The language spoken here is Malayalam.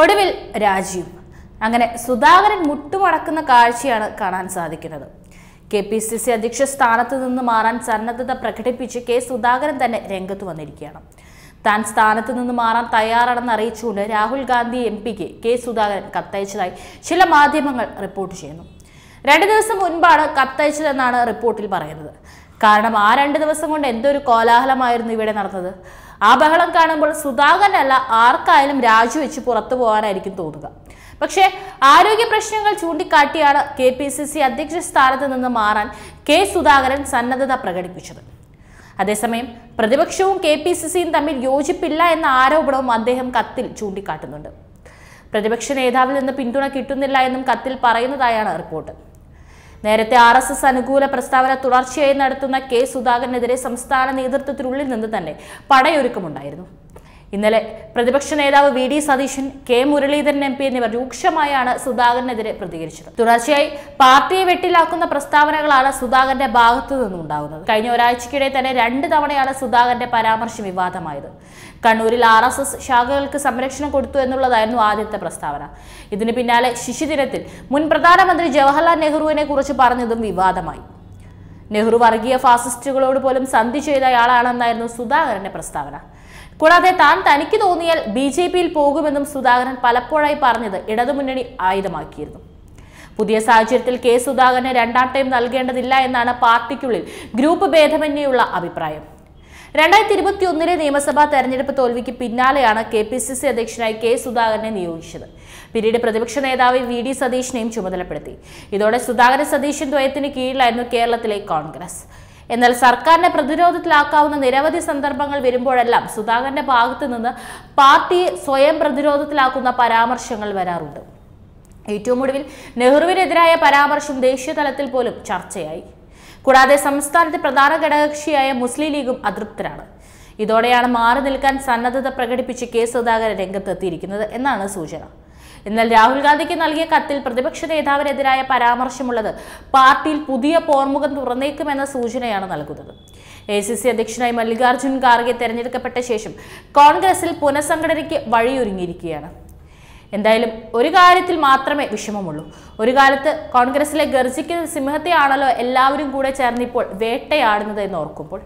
ഒടുവിൽ രാജിയും അങ്ങനെ സുധാകരൻ മുട്ടുമടക്കുന്ന കാഴ്ചയാണ് കാണാൻ സാധിക്കുന്നത്. കെ പി സി സി അധ്യക്ഷ സ്ഥാനത്ത് നിന്ന് മാറാൻ സന്നദ്ധത പ്രകടിപ്പിച്ച് കെ സുധാകരൻ തന്നെ രംഗത്ത് വന്നിരിക്കുകയാണ്. താൻ സ്ഥാനത്ത് നിന്ന് മാറാൻ തയ്യാറാണെന്ന് അറിയിച്ചുകൊണ്ട് രാഹുൽ ഗാന്ധി എം പിക്ക് കെ സുധാകരൻ കത്തയച്ചതായി ചില മാധ്യമങ്ങൾ റിപ്പോർട്ട് ചെയ്യുന്നു. രണ്ട് ദിവസം മുൻപാണ് കത്തയച്ചതെന്നാണ് റിപ്പോർട്ടിൽ പറയുന്നത്. കാരണം ആ രണ്ട് ദിവസം കൊണ്ട് എന്തൊരു കോലാഹലമായിരുന്നു ഇവിടെ നടന്നത്. ആ ബഹളം കാണുമ്പോൾ സുധാകരനല്ല ആർക്കായാലും രാജിവെച്ച് പുറത്തു പോകാനായിരിക്കും തോന്നുക. പക്ഷേ ആരോഗ്യ പ്രശ്നങ്ങൾ ചൂണ്ടിക്കാട്ടിയാണ് കെ പി സി സി അധ്യക്ഷ സ്ഥാനത്ത് നിന്ന് മാറാൻ കെ സുധാകരൻ സന്നദ്ധത പ്രകടിപ്പിച്ചത്. അതേസമയം പ്രതിപക്ഷവും കെ പി സി സിയും തമ്മിൽ യോജിപ്പില്ല എന്ന ആരോപണവും അദ്ദേഹം കത്തിൽ ചൂണ്ടിക്കാട്ടുന്നുണ്ട്. പ്രതിപക്ഷ നേതാവിൽ നിന്ന് പിന്തുണ കിട്ടുന്നില്ല എന്നും കത്തിൽ പറയുന്നതായാണ് റിപ്പോർട്ട്. നേരത്തെ ആർ എസ് എസ് അനുകൂല പ്രസ്താവന തുടർച്ചയായി നടത്തുന്ന കെ സുധാകരനെതിരെ സംസ്ഥാന നേതൃത്വത്തിനുള്ളിൽ നിന്ന് തന്നെ പടയൊരുക്കമുണ്ടായിരുന്നു. ഇന്നലെ പ്രതിപക്ഷ നേതാവ് V D Satheesan K Muraleedharan M P എന്നിവർ രൂക്ഷമായാണ് സുധാകരനെതിരെ പ്രതികരിച്ചത്. തുടർച്ചയായി പാർട്ടിയെ വെട്ടിലാക്കുന്ന പ്രസ്താവനകളാണ് സുധാകരന്റെ ഭാഗത്തു നിന്നുണ്ടാകുന്നത് കഴിഞ്ഞ ഒരാഴ്ചക്കിടെ തന്നെ രണ്ട് തവണയാണ് സുധാകരന്റെ പരാമർശം വിവാദമായത്. കണ്ണൂരിൽ ആർ എസ് എസ് ശാഖകൾക്ക് സംരക്ഷണം കൊടുത്തു എന്നുള്ളതായിരുന്നു ആദ്യത്തെ പ്രസ്താവന. ഇതിന് പിന്നാലെ ശിശുദിനത്തിൽ മുൻ പ്രധാനമന്ത്രി ജവഹർലാൽ നെഹ്റുവിനെ കുറിച്ച് പറഞ്ഞതും വിവാദമായി. നെഹ്റു വർഗീയ ഫാസിസ്റ്റുകളോട് പോലും സന്ധി ചെയ്തയാളാണെന്നായിരുന്നു സുധാകരന്റെ പ്രസ്താവന. കൂടാതെ താൻ തനിക്ക് തോന്നിയാൽ ബി ജെ പിയിൽ പോകുമെന്നും സുധാകരൻ പലപ്പോഴായി പറഞ്ഞത് ഇടതുമുന്നണി ആയുധമാക്കിയിരുന്നു. പുതിയ സാഹചര്യത്തിൽ കെ സുധാകരന് രണ്ടാം ടൈം നൽകേണ്ടതില്ല എന്നാണ് പാർട്ടിക്കുള്ളിൽ ഗ്രൂപ്പ് ഭേദമന്യുള്ള അഭിപ്രായം. രണ്ടായിരത്തി ഇരുപത്തി ഒന്നിലെ നിയമസഭാ തെരഞ്ഞെടുപ്പ് തോൽവിക്ക് പിന്നാലെയാണ് കെ പി സി സി അധ്യക്ഷനായി കെ സുധാകരനെ നിയോഗിച്ചത്. പിന്നീട് പ്രതിപക്ഷ നേതാവ് വി ഡി സതീഷിനെയും ചുമതലപ്പെടുത്തി. ഇതോടെ സുധാകരൻ സതീശൻ ദ്വയത്തിന് കീഴിലായിരുന്നു കേരളത്തിലെ കോൺഗ്രസ്. എന്നാൽ സർക്കാരിനെ പ്രതിരോധത്തിലാക്കാവുന്ന നിരവധി സന്ദർഭങ്ങൾ വരുമ്പോഴെല്ലാം സുധാകരന്റെ ഭാഗത്തു നിന്ന് പാർട്ടിയെ സ്വയം പ്രതിരോധത്തിലാക്കുന്ന പരാമർശങ്ങൾ വരാറുണ്ട്. ഏറ്റവും ഒടുവിൽ നെഹ്റുവിനെതിരായ പരാമർശം ദേശീയ തലത്തിൽ പോലും ചർച്ചയായി. കൂടാതെ സംസ്ഥാനത്തെ പ്രധാന ഘടകകക്ഷിയായ മുസ്ലിം ലീഗും അതൃപ്തരാണ്. ഇതോടെയാണ് മാറി നിൽക്കാൻ സന്നദ്ധത പ്രകടിപ്പിച്ച് കെ സുധാകരൻ രംഗത്തെത്തിയിരിക്കുന്നത് എന്നാണ് സൂചന. എന്നാൽ രാഹുൽ ഗാന്ധിക്ക് നൽകിയ കത്തിൽ പ്രതിപക്ഷ നേതാവിനെതിരായ പരാമർശമുള്ളത് പാർട്ടിയിൽ പുതിയ പോർമുഖം തുറന്നേക്കുമെന്ന സൂചനയാണ് നൽകുന്നത്. എ സി സി അധ്യക്ഷനായി മല്ലികാർജുൻ ഖാർഗെ തെരഞ്ഞെടുക്കപ്പെട്ട ശേഷം കോൺഗ്രസിൽ പുനഃസംഘടനയ്ക്ക് വഴിയൊരുങ്ങിയിരിക്കുകയാണ്. എന്തായാലും ഒരു കാര്യത്തിൽ മാത്രമേ വിഷമമുള്ളൂ. ഒരു കാലത്ത് കോൺഗ്രസിലെ ഗർജിക്കുന്ന സിംഹത്തെയാണല്ലോ എല്ലാവരും കൂടെ ചേർന്നിപ്പോൾ വേട്ടയാടുന്നത് എന്ന് ഓർക്കുമ്പോൾ